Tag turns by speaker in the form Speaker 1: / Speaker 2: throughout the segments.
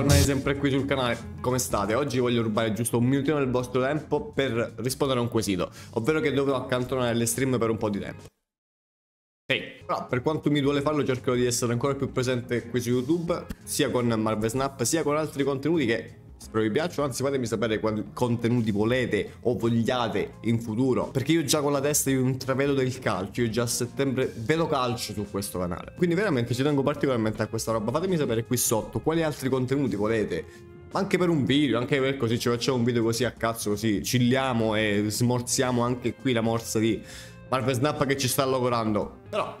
Speaker 1: bentornati sempre qui sul canale, come state? Oggi voglio rubare giusto un minutino del vostro tempo per rispondere a un quesito, ovvero che dovevo accantonare le stream per un po' di tempo. Ehi, però per quanto mi duole farlo cercherò di essere ancora più presente qui su YouTube, sia con Marvel Snap, sia con altri contenuti che Spero vi piacciono, anzi fatemi sapere quali contenuti volete o vogliate in futuro. Perché io già con la testa io intravedo del calcio, io già a settembre vedo calcio su questo canale. Quindi veramente ci tengo particolarmente a questa roba. Fatemi sapere qui sotto quali altri contenuti volete anche per un video, anche per così ci facciamo un video così a cazzo, così chilliamo e smorziamo anche qui la morsa di Marvel Snap che ci sta lavorando. Però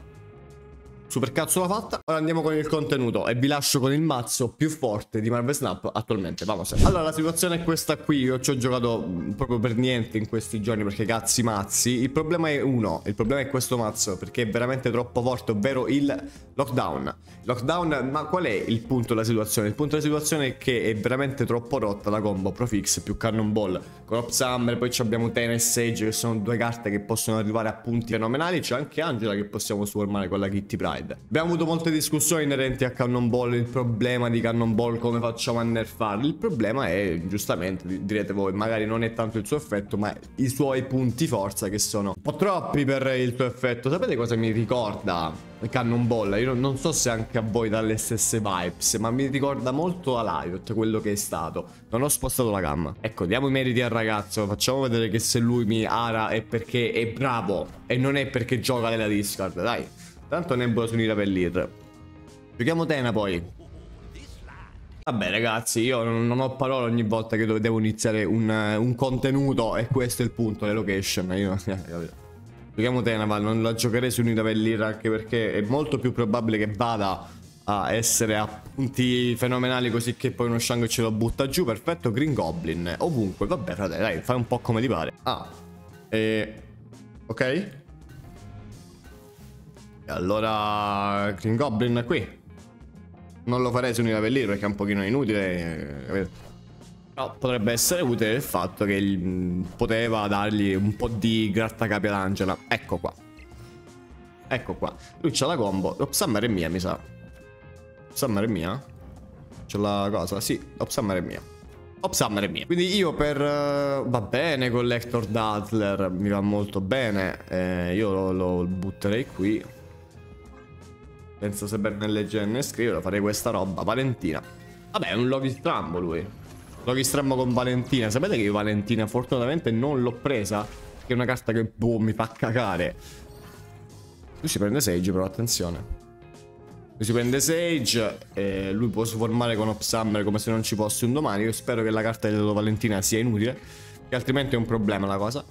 Speaker 1: Super cazzo la fatta. Ora andiamo con il contenuto e vi lascio con il mazzo più forte di Marvel Snap attualmente. Vamos. Allora, la situazione è questa qui. Io ci ho giocato proprio per niente in questi giorni perché cazzi mazzi. Il problema è uno. Il problema è questo mazzo perché è veramente troppo forte, ovvero il lockdown. Lockdown, ma qual è il punto della situazione? Il punto della situazione è che è veramente troppo rotta la combo Profix più Cannonball con Op Summer. Poi abbiamo Ten e Sage che sono due carte che possono arrivare a punti fenomenali. C'è anche Angela che possiamo swarmare con la Kitty Pride. Pride. Abbiamo avuto molte discussioni inerenti a Cannonball, il problema di Cannonball, come facciamo a nerfarlo. Il problema è, giustamente, direte voi, magari non è tanto il suo effetto, ma i suoi punti forza che sono un po' troppi per il suo effetto. Sapete cosa mi ricorda Cannonball? Io non so se anche a voi dalle stesse vibes, ma mi ricorda molto a Riot quello che è stato. Non ho spostato la gamma. Ecco, diamo i meriti al ragazzo, facciamo vedere che se lui mi ara è perché è bravo e non è perché gioca nella Discord, dai. Tanto Nebula su unire per l'Ir. Giochiamo Tena poi. Vabbè ragazzi, io non ho parole ogni volta che devo iniziare un, un contenuto e questo è il punto, le location. Io, Giochiamo Tenaval, non la giocherei su unità per l'Ir anche perché è molto più probabile che vada a essere a punti fenomenali così che poi uno Shang ce lo butta giù. Perfetto, Green Goblin. Ovunque, vabbè fratello, dai, fai un po' come ti pare. Ah, e... ok? Allora Green Goblin qui. Non lo farei su un livello perché è un pochino inutile. Capito? Però potrebbe essere utile il fatto che poteva dargli un po' di grattacapi ad Angela. Ecco qua. Ecco qua. Lui c'ha la combo. Summer è mia, mi sa. Summer è mia? C'è la cosa? Sì, Summer è mia. Summer è mia. Quindi io per... Uh, va bene, Collector Dazzler mi va molto bene. Eh, io lo, lo butterei qui. Senza saperne leggere né scrivere, farei questa roba. Valentina. Vabbè, è un Loki strambo lui. Loki strambo con Valentina. Sapete che io Valentina fortunatamente non l'ho presa? Che è una carta che boh, mi fa cagare. Lui si prende Sage però, attenzione. Lui si prende Sage e lui può sformare con Opsummer come se non ci fosse un domani. Io spero che la carta di Valentina sia inutile, che altrimenti è un problema la cosa.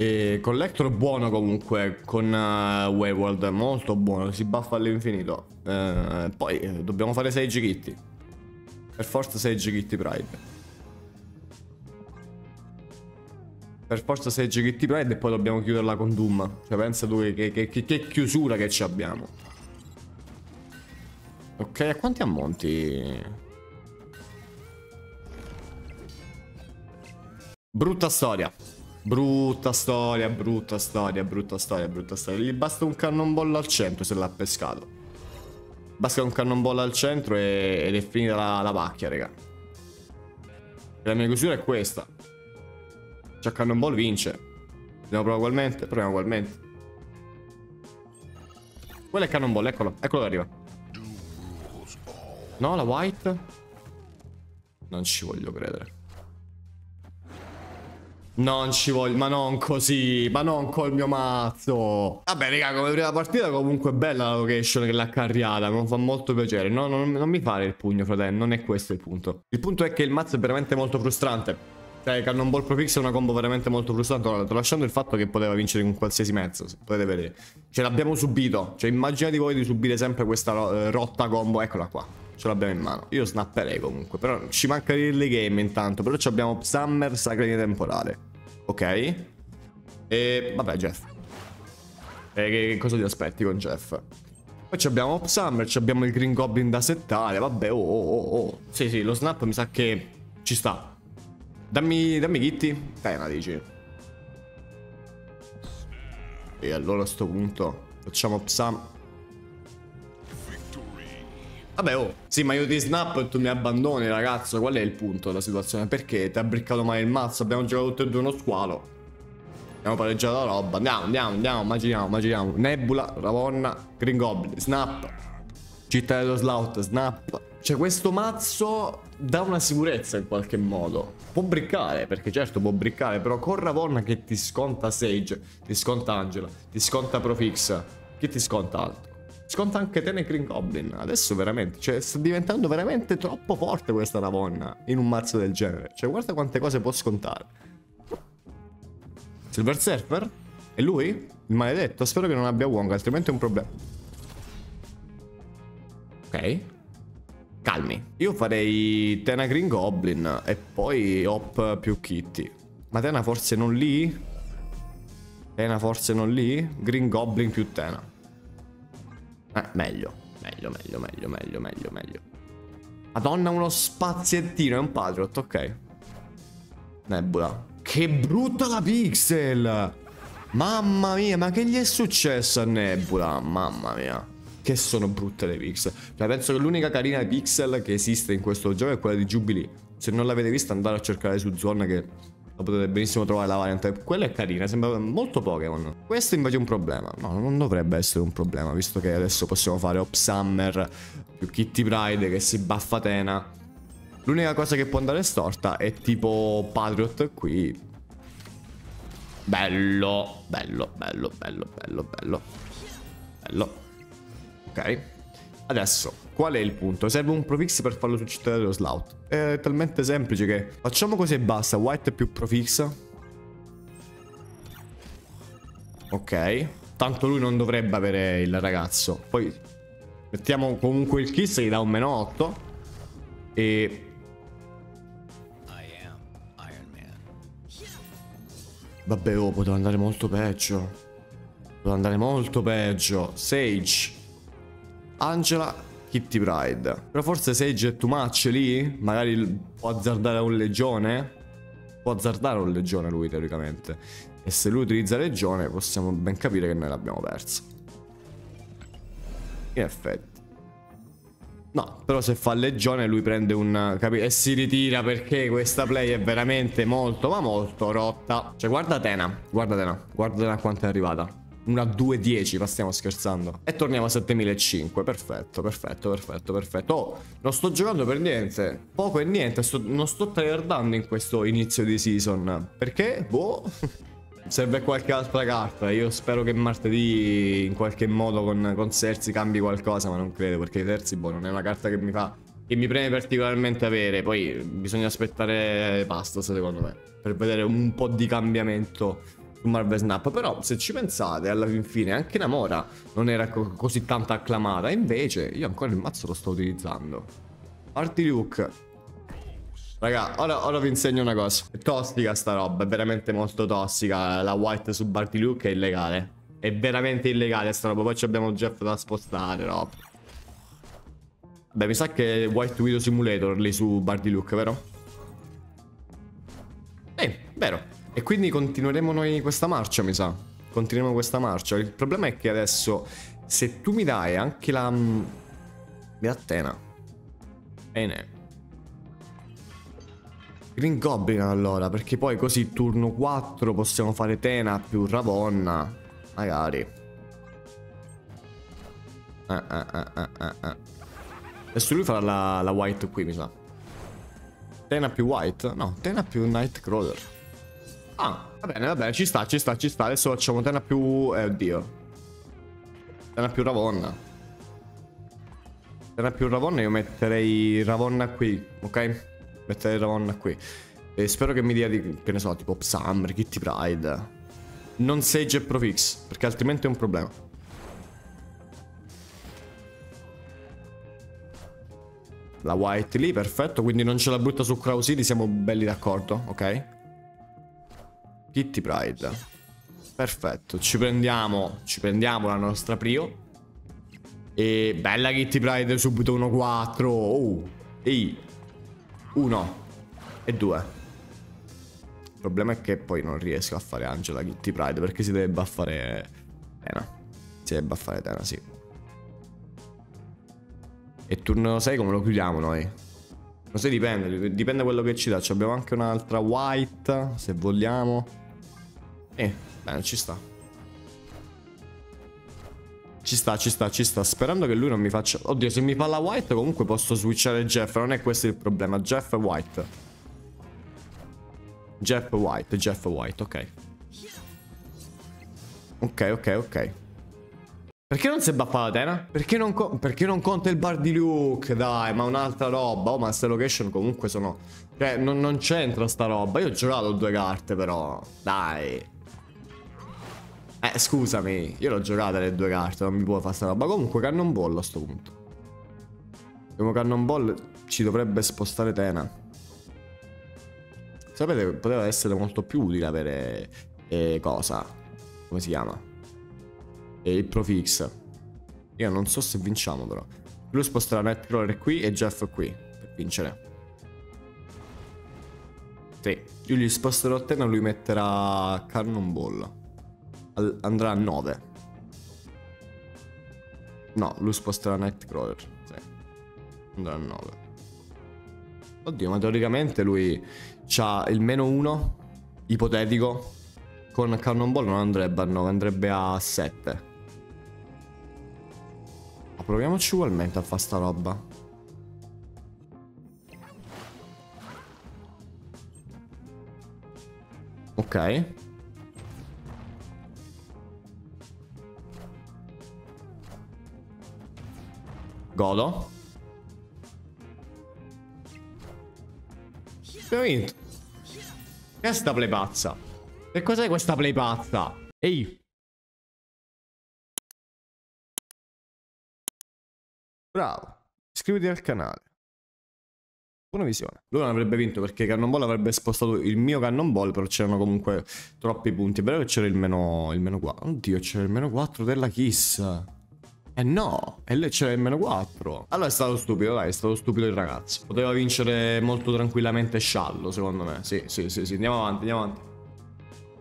Speaker 1: E Collector buono comunque con uh, Wayward, molto buono, si buffa all'infinito. Uh, poi eh, dobbiamo fare 6 Kitty. Per forza 6 Kitty Pride. Per forza 6 Kitty Pride e poi dobbiamo chiuderla con Doom. Cioè pensa tu che, che, che, che chiusura che ci abbiamo. Ok, a quanti ammonti? Brutta storia. Brutta storia, brutta storia, brutta storia, brutta storia. Gli basta un cannonball al centro se l'ha pescato. Basta un cannonball al centro e, ed è finita la, la pacchia, raga. La mia chiusura è questa. C'è cannonball vince. Andiamo provare ugualmente? Proviamo ugualmente. Quello è cannonball, eccolo. Eccolo che arriva. No, la white? Non ci voglio credere. Non ci voglio, ma non così, ma non col mio mazzo. Vabbè, raga, come prima partita comunque bella la location che l'ha carriata, mi fa molto piacere. No, non, non mi fare il pugno, fratello, non è questo il punto. Il punto è che il mazzo è veramente molto frustrante. Cioè, Cannonball Pro Pix è una combo veramente molto frustrante. Allora, tralasciando il fatto che poteva vincere con qualsiasi mezzo, se potete vedere. Ce l'abbiamo subito. Cioè, immaginate voi di subire sempre questa eh, rotta combo. Eccola qua. Ce l'abbiamo in mano. Io snapperei comunque. Però ci manca l'early game intanto. Però abbiamo Summer, Sacredi Temporale. Ok. E vabbè, Jeff. E che, cosa ti aspetti con Jeff? Poi abbiamo Hop Summer, abbiamo il Green Goblin da settare. Vabbè, oh, oh, oh, oh. Sì, sì, lo snap mi sa che ci sta. Dammi, dammi Kitty. Tena, dici. E allora a sto punto facciamo Hop Summer. Vabbè, oh, sì, ma io ti snap e tu mi abbandoni, ragazzo. Qual è il punto della situazione? Perché ti ha briccato mai il mazzo? Abbiamo giocato tutti e due uno squalo. Abbiamo pareggiato la roba. Andiamo, andiamo, andiamo. Immaginiamo, immaginiamo. Nebula, Ravonna, Green Goblin, snap. Città dello Slout, snap. Cioè, questo mazzo dà una sicurezza in qualche modo. Può briccare, perché certo può briccare, però con Ravonna che ti sconta Sage, ti sconta Angela, ti sconta Profix. Chi ti sconta altro? Sconta anche te nei Green Goblin. Adesso veramente, cioè, sta diventando veramente troppo forte questa Ravonna in un mazzo del genere. Cioè, guarda quante cose può scontare. Silver Surfer? È lui? Il maledetto? Spero che non abbia Wong, altrimenti è un problema. Ok. Calmi. Io farei Tena Green Goblin e poi Hop più Kitty. Ma Tena forse non lì? Tena forse non lì? Green Goblin più Tena. Eh, meglio, meglio, meglio, meglio, meglio, meglio, meglio. Madonna, uno spaziettino, è un Patriot, ok. Nebula. Che brutta la pixel! Mamma mia, ma che gli è successo a Nebula? Mamma mia. Che sono brutte le pixel. Cioè, penso che l'unica carina pixel che esiste in questo gioco è quella di Jubilee. Se non l'avete vista andate a cercare su Zone che la potete benissimo trovare la variante. Quella è carina, sembra molto Pokémon. Questo invece è un problema. No, non dovrebbe essere un problema, visto che adesso possiamo fare Hop Summer più Kitty Pride che si baffa Tena. L'unica cosa che può andare storta è tipo Patriot qui. Bello, bello, bello, bello, bello, bello. Bello. Ok. Adesso, qual è il punto? Serve un Profix per farlo succedere dello Slout. È talmente semplice che facciamo così e basta. White più Profix. Ok. Tanto lui non dovrebbe avere il ragazzo. Poi mettiamo comunque il kiss gli dà un meno 8. E... Vabbè, oh, poteva andare molto peggio. Poteva andare molto peggio. Sage. Angela, Kitty Pride. Però forse Sage è too much lì? Magari può azzardare un legione? Può azzardare un legione lui teoricamente. E se lui utilizza legione possiamo ben capire che noi l'abbiamo persa. In effetti. No, però se fa legione lui prende un... E si ritira perché questa play è veramente molto, ma molto rotta. Cioè guarda Tena, guarda Tena, guarda Tena quanto è arrivata una 2.10, ma stiamo scherzando. E torniamo a 7.500, perfetto, perfetto, perfetto, perfetto. Oh, non sto giocando per niente, poco e niente, sto, non sto tryhardando in questo inizio di season. Perché? Boh... Serve qualche altra carta. Io spero che martedì in qualche modo con, con Sersi cambi qualcosa, ma non credo perché Sersi boh, non è una carta che mi fa che mi preme particolarmente avere. Poi bisogna aspettare Pastos, secondo me, per vedere un po' di cambiamento Marvel Snap. Però se ci pensate, alla fine anche Namora non era co così tanto acclamata. Invece io ancora il mazzo lo sto utilizzando. Party Luke. Raga, ora, ora, vi insegno una cosa. È tossica sta roba, è veramente molto tossica. La white su Party Luke è illegale. È veramente illegale sta roba. Poi abbiamo Jeff da spostare, roba. Beh, mi sa che è White Widow Simulator lì su Barty Luke, vero? Eh, vero. E quindi continueremo noi questa marcia, mi sa. Continueremo questa marcia. Il problema è che adesso, se tu mi dai anche la... Mi dà Tena. Bene. Green Goblin allora, perché poi così turno 4 possiamo fare Tena più Ravonna. Magari. Eh, eh. eh. Adesso lui farà la, la white qui, mi sa. Tena più white? No, Tena più Nightcrawler. Ah, va bene, va bene, ci sta, ci sta, ci sta. Adesso facciamo Tena più... Eh, oddio. Tena più Ravonna. Tena più Ravonna io metterei Ravonna qui, ok? Metterei Ravonna qui. E spero che mi dia di... che ne so, tipo Psamr, Kitty Pride. Non Sage e Profix, perché altrimenti è un problema. La white lì, perfetto, quindi non ce la butta su Crow siamo belli d'accordo, ok? Kitty Pride. Perfetto, ci prendiamo, ci prendiamo la nostra Prio. E bella Kitty Pride subito 1-4. Oh, ehi. 1 e 2. Il problema è che poi non riesco a fare Angela Kitty Pride perché si deve buffare Tena. Si deve buffare Tena, sì. E turno 6 come lo chiudiamo noi? 6 dipende, dipende da quello che ci dà. Abbiamo anche un'altra white, se vogliamo. Eh, bene, ci sta. Ci sta, ci sta, ci sta. Sperando che lui non mi faccia... Oddio, se mi fa la white comunque posso switchare Jeff. Non è questo il problema. Jeff white. Jeff White, Jeff White, ok. Ok, ok, ok. Perché non si è buffa la tena? Perché non, perché non conta il bar di Luke? Dai, ma un'altra roba. Oh, ma queste location comunque sono... Cioè, non, non c'entra sta roba. Io ho giocato due carte, però. Dai. Eh, scusami, io l'ho giocata le due carte, non mi può fare sta roba. Comunque, Cannonball a sto punto. Primo Cannonball ci dovrebbe spostare Tena. Sapete, poteva essere molto più utile avere... Eh, cosa? Come si chiama? E il Profix. Io non so se vinciamo però. Lui sposterà Nightcrawler qui e Jeff qui, per vincere. Sì, io gli sposterò Tena, lui metterà Cannonball andrà a 9. No, lui sposterà Nightcrawler. Sì. Andrà a 9. Oddio, ma teoricamente lui ha il meno 1 ipotetico. Con Cannonball non andrebbe a 9, andrebbe a 7. Proviamoci ugualmente a fare sta roba. Ok. Godo. Abbiamo vinto. Che è sta play pazza? Che cos'è questa play pazza? Ehi. Bravo. Iscriviti al canale. Buona visione. Lui non avrebbe vinto perché Cannonball avrebbe spostato il mio Cannonball, però c'erano comunque troppi punti. È che c'era il meno, il meno 4. Oddio, c'era il meno 4 della Kiss. Eh no, e lei c'era il meno 4. Allora è stato stupido, dai, è stato stupido il ragazzo. Poteva vincere molto tranquillamente sciallo, secondo me. Sì, sì, sì, sì. Andiamo avanti, andiamo avanti.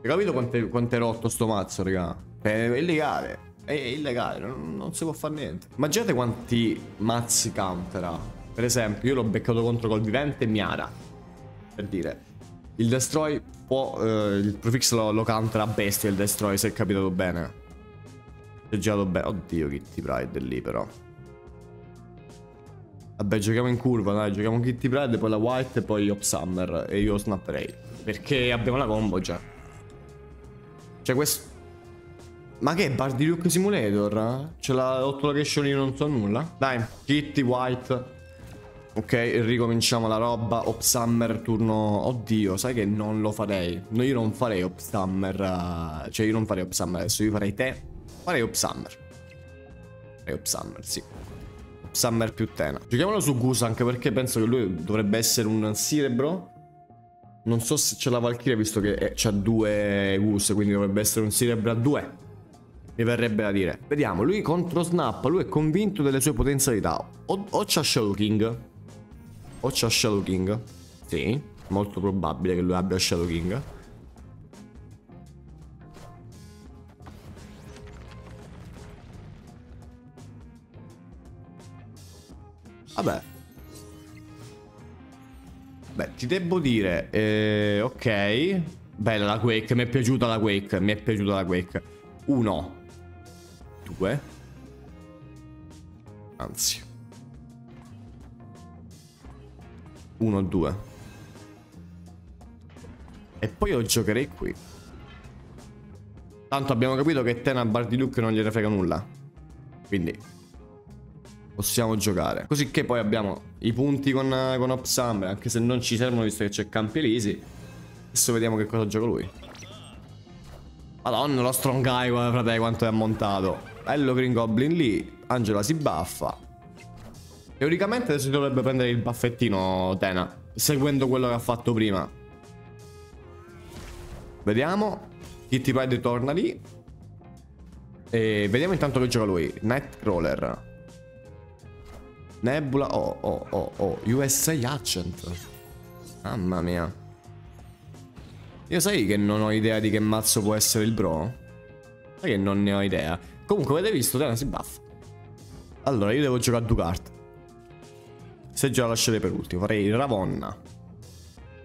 Speaker 1: Hai capito quanto, quanto è rotto sto mazzo, raga? È illegale. È illegale, non, non si può fare niente. Immaginate quanti mazzi countera. Per esempio, io l'ho beccato contro col vivente e Miara. Per dire. Il destroy può... Eh, il prefix lo, lo countera a bestia il destroy, se è capitato bene. Ho girato bene. Oddio, Kitty Pride è lì però. Vabbè, giochiamo in curva, dai. Giochiamo Kitty Pride, poi la White e poi Hop Summer. E io snapperei. Perché abbiamo la combo già. Cioè questo... Ma che è Bardi Luke Simulator? C'è la 8 location io non so nulla? Dai, Kitty, White. Ok, ricominciamo la roba. Hop Summer, turno... Oddio, sai che non lo farei. No, io non farei Hop Summer. Uh... Cioè, io non farei Hop Summer adesso. Io farei te Farei Up Summer. Farei Up Summer, sì. Up Summer più Tena. Giochiamolo su Goose anche perché penso che lui dovrebbe essere un Cerebro. Non so se c'è la Valkyria visto che c'ha due Goose, quindi dovrebbe essere un Cerebro a due. Mi verrebbe da dire. Vediamo, lui contro Snap, lui è convinto delle sue potenzialità. O, o c'ha Shadow King. O c'ha Shadow King. Sì, molto probabile che lui abbia Shadow King. Vabbè. Beh, ti devo dire... Eh, ok. Bella la Quake, mi è piaciuta la Quake, mi è piaciuta la Quake. Uno. Due. Anzi. Uno, due. E poi io giocherei qui. Tanto abbiamo capito che Tena Bar di Luke non gliene frega nulla. Quindi possiamo giocare. Così che poi abbiamo i punti con, con Opsummer, anche se non ci servono visto che c'è Campi Elisi. Adesso vediamo che cosa gioca lui. Madonna, lo Strong Guy, frate, quanto è ammontato. Bello Green Goblin lì. Angela si baffa. Teoricamente adesso dovrebbe prendere il baffettino Tena, seguendo quello che ha fatto prima. Vediamo. Kitty Pride torna lì. E vediamo intanto che gioca lui. Nightcrawler. Nebula. Oh, oh, oh, oh. USA Accent. Mamma mia. Io sai che non ho idea di che mazzo può essere il bro? Sai che non ne ho idea. Comunque avete visto, Tena si buffa. Allora, io devo giocare a due carte. Se già la lascerei per ultimo. Farei Ravonna.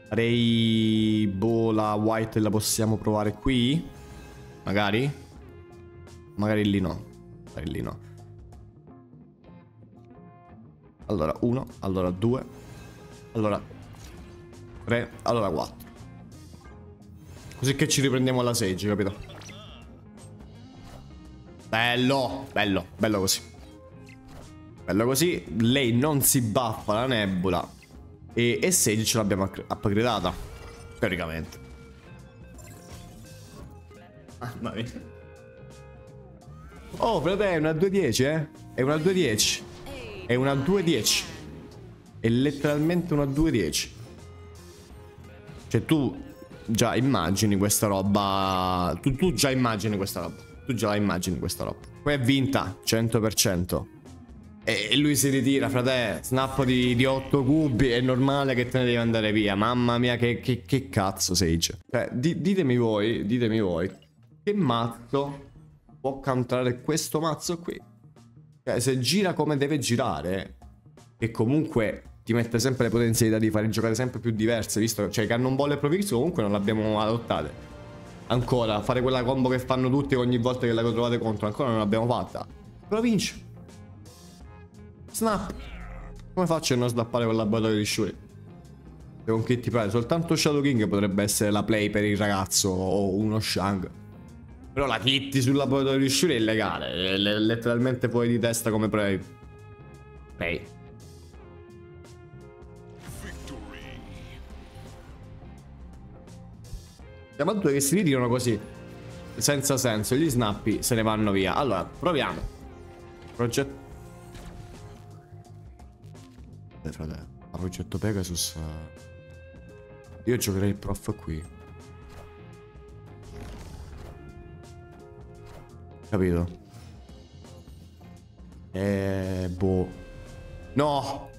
Speaker 1: Farei... Boh, la white la possiamo provare qui? Magari? Magari lì no. Magari lì no. Allora, uno. Allora, due. Allora, tre. Allora, quattro. Così che ci riprendiamo alla Sage, capito? Bello, bello, bello così. Bello così. Lei non si baffa la nebula. E, e Sage ce l'abbiamo upgradata. Teoricamente. Mamma mia. Oh, frate, è una 210, eh? È una 210. È una 210. È letteralmente una 210. Cioè tu già immagini questa roba. Tu, tu già immagini questa roba. Tu già la immagini questa roba. Poi è vinta, 100%. E lui si ritira, frate. Snap di, di 8 cubi. È normale che te ne devi andare via. Mamma mia, che, che, che cazzo Sage. Cioè, di, ditemi voi, ditemi voi. Che mazzo può countrare questo mazzo qui? Cioè, se gira come deve girare. E comunque ti mette sempre le potenzialità di fare giocate sempre più diverse, visto cioè Cannonball e Profix comunque non l'abbiamo adottate. Ancora, fare quella combo che fanno tutti ogni volta che la trovate contro, ancora non l'abbiamo fatta. Però vince. Snap. Come faccio a non snappare quel laboratorio di Shuri? Con chi ti prende? Soltanto Shadow King potrebbe essere la play per il ragazzo o uno Shang. Però la Kitty sul laboratorio di Shuri è illegale. È letteralmente fuori di testa come play. Play. Siamo a due che si ritirano così. Senza senso. Gli snappi se ne vanno via. Allora, proviamo. Progetto. Eh, frate. A progetto Pegasus. Eh, io giocherei il prof qui. Capito? Eh, boh. No!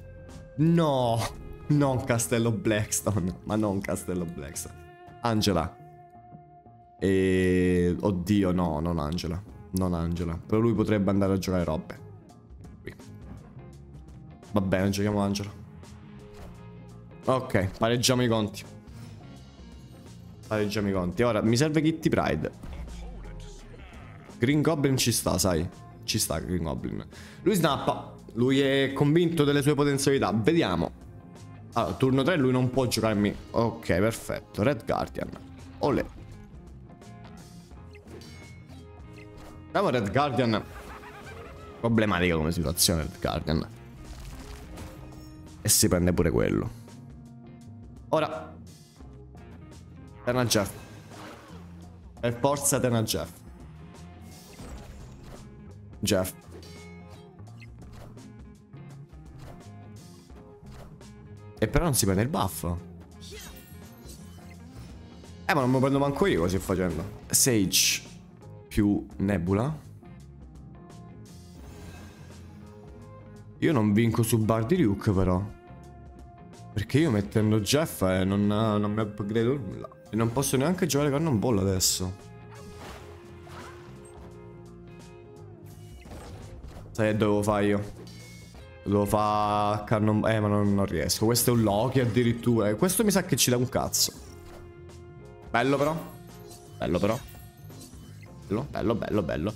Speaker 1: No! Non Castello Blackstone. Ma non Castello Blackstone. Angela. E... Oddio, no, non Angela. Non Angela. Però lui potrebbe andare a giocare robe. Qui. Va bene, giochiamo Angela. Ok, pareggiamo i conti. Pareggiamo i conti. Ora, mi serve Kitty Pride. Green Goblin ci sta, sai. Ci sta Green Goblin. Lui snappa. Lui è convinto delle sue potenzialità. Vediamo. Allora, turno 3 lui non può giocarmi. Ok, perfetto. Red Guardian. Olè. Andiamo Red Guardian. Problematica come situazione Red Guardian. E si prende pure quello. Ora. Tena Jeff. Per forza Tena Jeff. Jeff. E però non si prende il buff. Eh ma non me lo prendo manco io così facendo. Sage più Nebula. Io non vinco su Bardi Luke però. Perché io mettendo Jeff eh, non, non mi upgrado nulla. E non posso neanche giocare Cannonball adesso. Sai che dovevo fare io? Devo fare Cannonball. Eh ma non, non, riesco. Questo è un Loki addirittura. Questo mi sa che ci dà un cazzo. Bello però. Bello però. Bello, bello, bello, bello.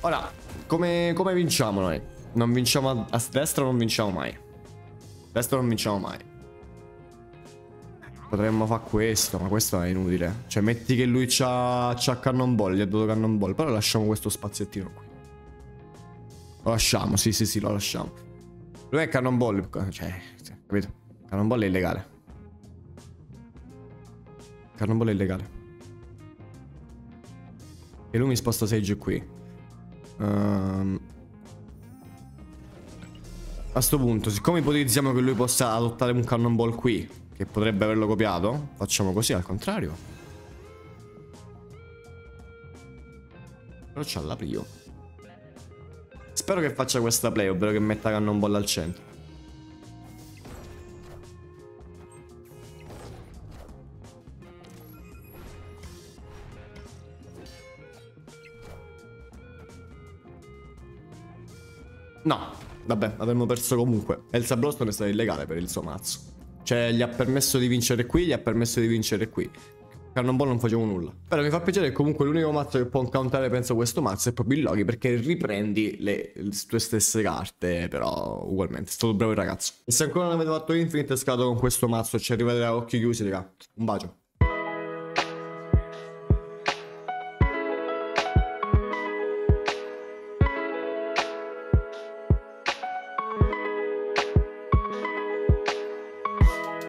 Speaker 1: Ora, come, come vinciamo noi? Non vinciamo a, a destra, non vinciamo mai. A destra non vinciamo mai. Potremmo fare questo, ma questo è inutile. Cioè, metti che lui c'ha, c'ha cannonball, gli ha dato cannonball. Però lasciamo questo spaziettino qui. Lo lasciamo, sì, sì, sì, lo lasciamo. Lui è cannonball, cioè, capito? Cannonball è illegale. Cannonball è illegale. E lui mi sposta Sage qui. Um, a sto punto, siccome ipotizziamo che lui possa adottare un cannonball qui, che potrebbe averlo copiato, facciamo così al contrario. Però c'ha la Prio. Spero che faccia questa play, ovvero che metta cannonball al centro. No, vabbè, avremmo perso comunque. Elsa Blossom è stato illegale per il suo mazzo. Cioè, gli ha permesso di vincere qui, gli ha permesso di vincere qui. Cannonball non facevo nulla. Però mi fa piacere che comunque l'unico mazzo che può countare penso questo mazzo è proprio il Loki perché riprendi le, le tue stesse carte, però ugualmente, è stato bravo il ragazzo. E se ancora non avete fatto Infinite scado con questo mazzo ci arrivate a occhi chiusi, raga. Un bacio.